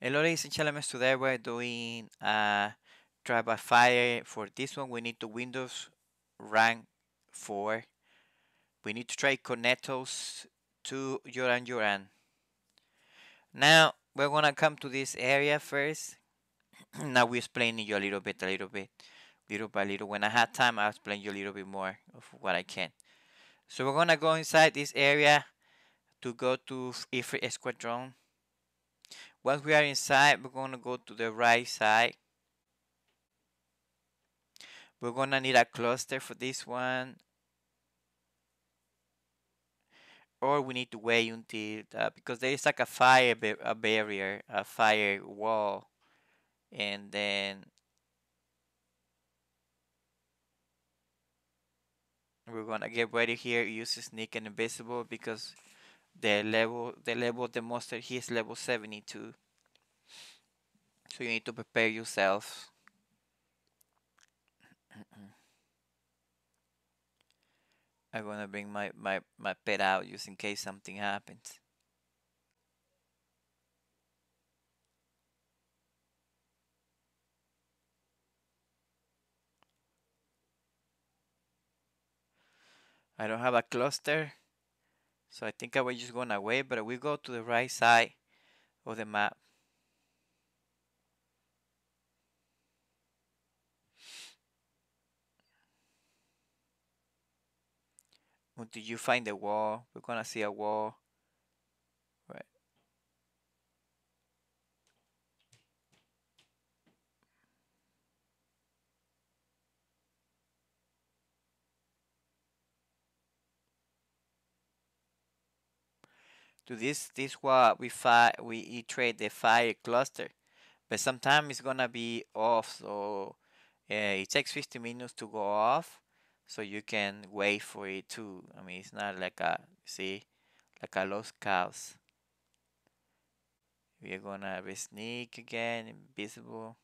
Hello ladies and gentlemen, today we're doing a try by fire. For this one we need to Windurst rank 4. We need to try Cornetos to Duran Duran. Now we're gonna come to this area first. now we're explaining you a little bit, a little bit, little by little. When I had time I'll explain you a little bit more of what I can. So we're gonna go inside this area to go to Ifrit's Cauldron once we are inside, we're going to go to the right side. We're going to need a cluster for this one. Or we need to wait until, uh, because there is like a fire a barrier, a fire wall. And then we're gonna get ready here use sneak and invisible because the level the level of the monster here is level 72 so you need to prepare yourself. I'm gonna bring my, my, my pet out just in case something happens. I don't have a cluster so I think I was just going away, but we go to the right side of the map. Until you find the wall, we're gonna see a wall. To this this what we fi we trade the fire cluster. But sometimes it's gonna be off so uh, it takes 50 minutes to go off so you can wait for it too. I mean it's not like a see like a lost cows we're gonna sneak again invisible.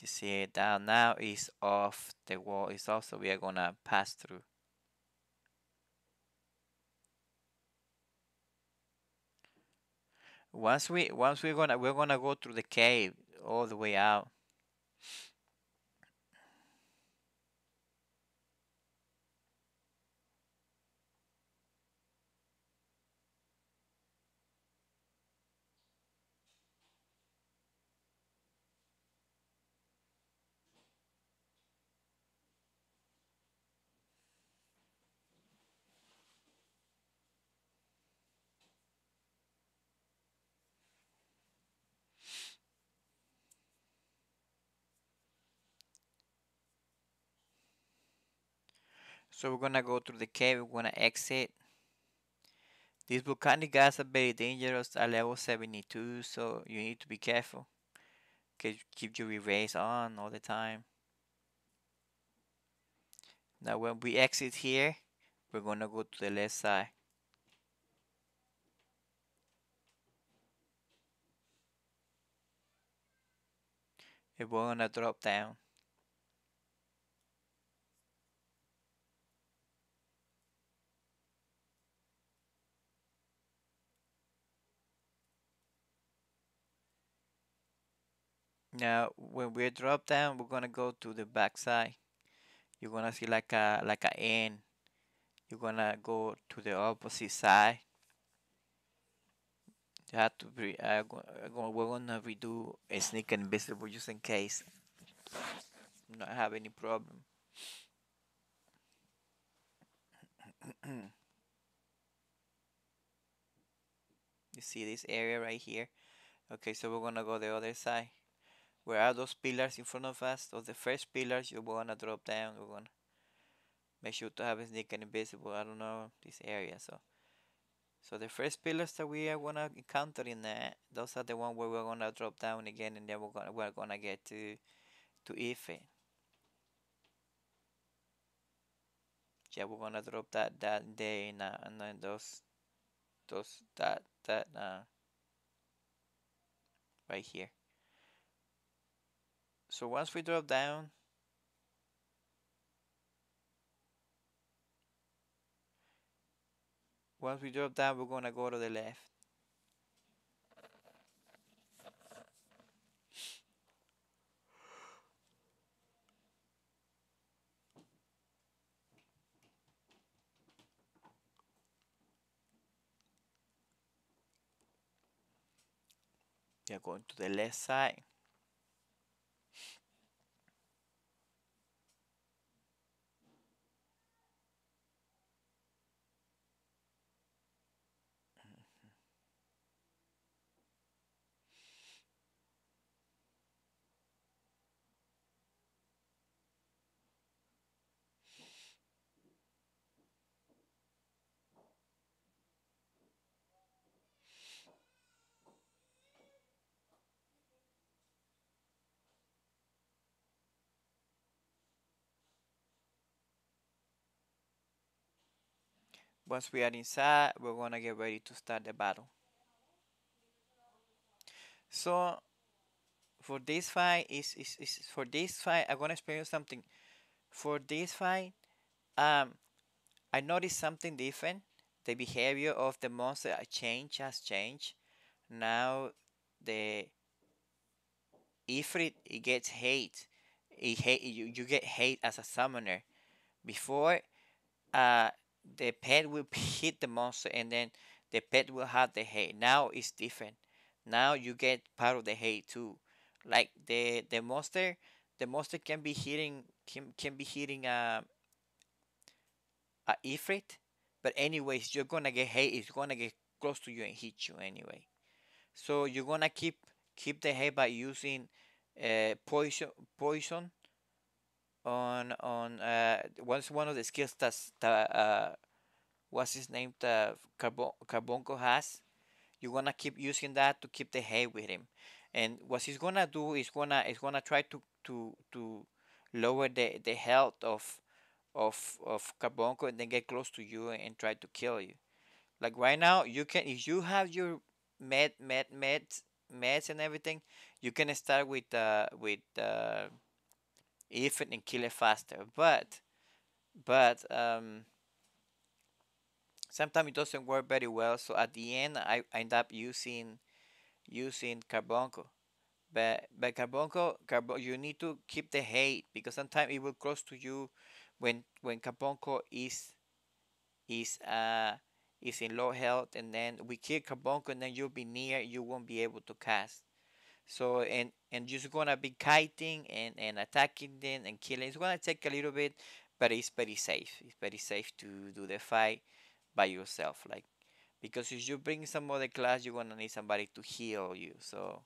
You see it down now is off the wall is also we are gonna pass through Once we once we're gonna we're gonna go through the cave all the way out. So we're gonna go through the cave, we're gonna exit. These volcanic gas are very dangerous at level 72, so you need to be careful. Keep your erase on all the time. Now when we exit here, we're gonna go to the left side. And we're gonna drop down. Now, when we drop down, we're gonna go to the back side. You're gonna see like a like a N. You're gonna go to the opposite side. You have to be. Uh, we're gonna redo a sneak invisible just in case. Not have any problem. you see this area right here? Okay, so we're gonna go the other side where are those pillars in front of us? Of the first pillars, you want to drop down. We're gonna make sure to have a sneak and invisible. I don't know this area, so so the first pillars that we are gonna encounter in that, those are the one where we're gonna drop down again, and then we're gonna we're gonna get to to Ife. Yeah, we're gonna drop that that day, and, uh, and then those those that that uh right here. So once we drop down, once we drop down, we're gonna go to the left. We are going to the left side. Once we are inside, we're gonna get ready to start the battle. So for this fight is, is, is for this fight I'm gonna explain you something. For this fight, um I noticed something different. The behavior of the monster change has changed. Now the Ifrit it gets hate. It hate you, you get hate as a summoner. Before uh the pet will hit the monster and then the pet will have the hate. Now it's different. Now you get part of the hate too. Like the the monster the monster can be hitting can, can be hitting a a Ifrit, but anyways you're gonna get hate. It's gonna get close to you and hit you anyway. So you're gonna keep keep the hate by using uh, poison poison on on uh what's one of the skills that uh what's his name the Carbon Carbonco has. You're gonna keep using that to keep the hay with him, and what he's gonna do is gonna is gonna try to to to lower the the health of of of Carbonco and then get close to you and try to kill you. Like right now, you can if you have your med med meds meds and everything, you can start with uh with uh And kill it faster. But but um sometimes it doesn't work very well. So at the end, I, I end up using using Carbonco. But but Carbonco, Carbon, you need to keep the hate because sometimes it will cross to you when when Carbonco is is uh is in low health and then we kill Carbonco and then you'll be near you won't be able to cast. So and and just gonna be kiting and, and attacking them and killing. It's gonna take a little bit, but it's very safe. It's very safe to do the fight by yourself. Like because if you bring some other class, you're gonna need somebody to heal you. So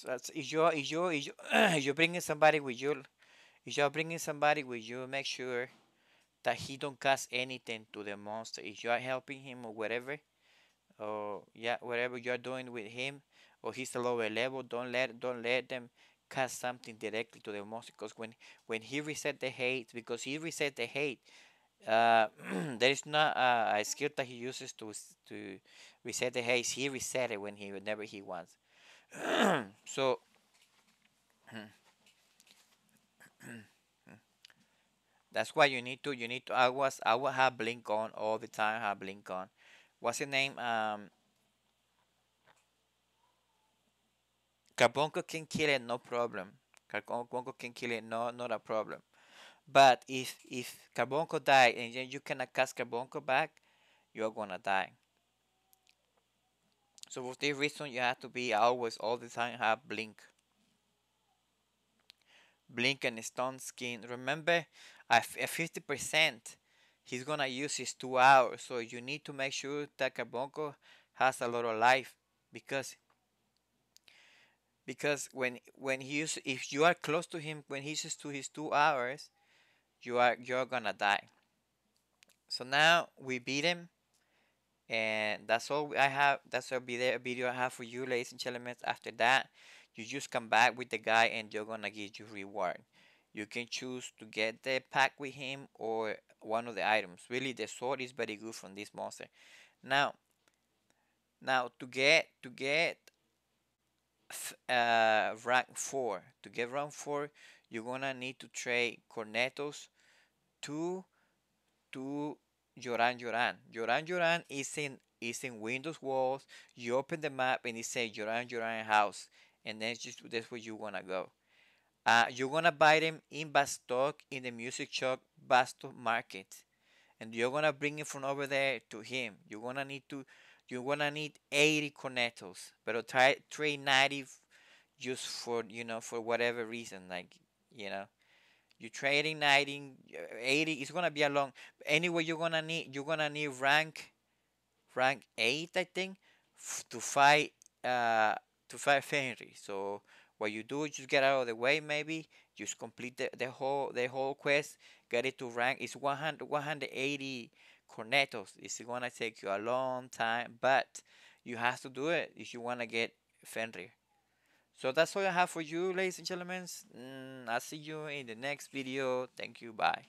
so that's if you're if you if you if you're bringing somebody with you, if you're bringing somebody with you, make sure that he don't cast anything to the monster. If you are helping him or whatever, or yeah, whatever you're doing with him, or he's a lower level, don't let don't let them cast something directly to the monster. Because when when he reset the hate, because he reset the hate, uh, there is not a, skill that he uses to to reset the haste. He reset it when he whenever he wants. so that's why you need to you need to. I was I will have blink on all the time. Have blink on. What's your name? Um, Carbonco can kill it, no problem. Carbonco can kill it, no, not a problem. But if if Carbonco die and then you cannot cast Carbonco back, you're gonna die. So for this reason, you have to be always, all the time, have blink, blink and stone skin. Remember, at fifty percent, he's gonna use his two hours. So you need to make sure that Carbonco has a lot of life, because because when when he use, if you are close to him when he uses to his two hours, you are you're gonna die. So now we beat him and that's all I have. That's a video video I have for you, ladies and gentlemen. After that, you just come back with the guy, and they're gonna give you reward. You can choose to get the pack with him or one of the items. Really, the sword is very good from this monster. Now, now to get to get uh, rank four, to get rank four, you're gonna need to trade cornetos two to Joran Joran. Joran Joran is in is in Windurst Walls. You open the map and it says Joran Joran house, and then just that's where you wanna go. Uh, you're gonna buy them in Bastok in the music shop Bastok Market, and you're gonna bring it from over there to him. You're gonna need to, you're gonna need 80 cornetos, but try trade 90 just for you know for whatever reason, like you know. You trading 90, 80. It's gonna be a long. Anyway, you're gonna need you're gonna need rank, rank eight, I think, to fight uh to fight Fenrir. So what you do is just get out of the way, maybe just complete the, the whole the whole quest, get it to rank. It's 100 180 cornetos. It's gonna take you a long time, but you have to do it if you wanna get Fenrir. So that's all I have for you, ladies and gentlemen. Mm, I'll see you in the next video. Thank you. Bye.